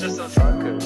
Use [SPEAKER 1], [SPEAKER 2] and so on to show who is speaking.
[SPEAKER 1] just a sucker.